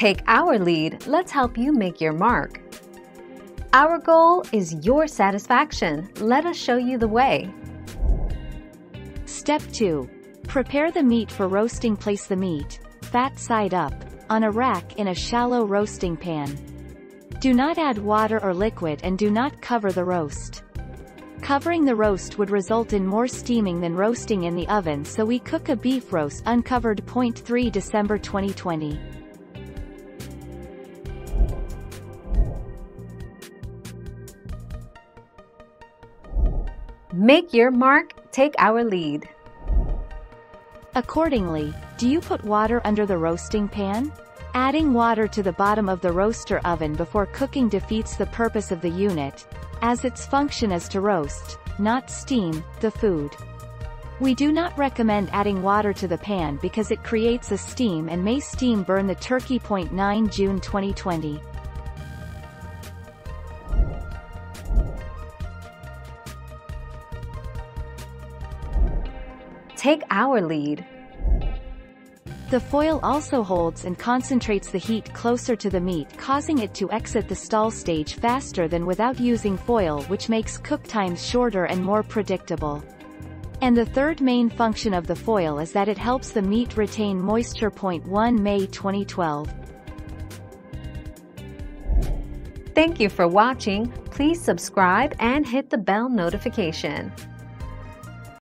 Take our lead, let's help you make your mark. Our goal is your satisfaction. Let us show you the way. Step 2. Prepare the meat for roasting. Place the meat, fat side up, on a rack in a shallow roasting pan. Do not add water or liquid and do not cover the roast. Covering the roast would result in more steaming than roasting in the oven so we cook a beef roast uncovered. Point 3 December 2020. Make your mark, take our lead. Accordingly, do you put water under the roasting pan? Adding water to the bottom of the roaster oven before cooking defeats the purpose of the unit, as its function is to roast, not steam, the food. We do not recommend adding water to the pan because it creates a steam and may steam burn the turkey. 9 June 2020. Take our lead. The foil also holds and concentrates the heat closer to the meat causing it to exit the stall stage faster than without using foil which makes cook times shorter and more predictable. And the third main function of the foil is that it helps the meat retain moisture. 1 May 2012. Thank you for watching. Please subscribe and hit the bell notification.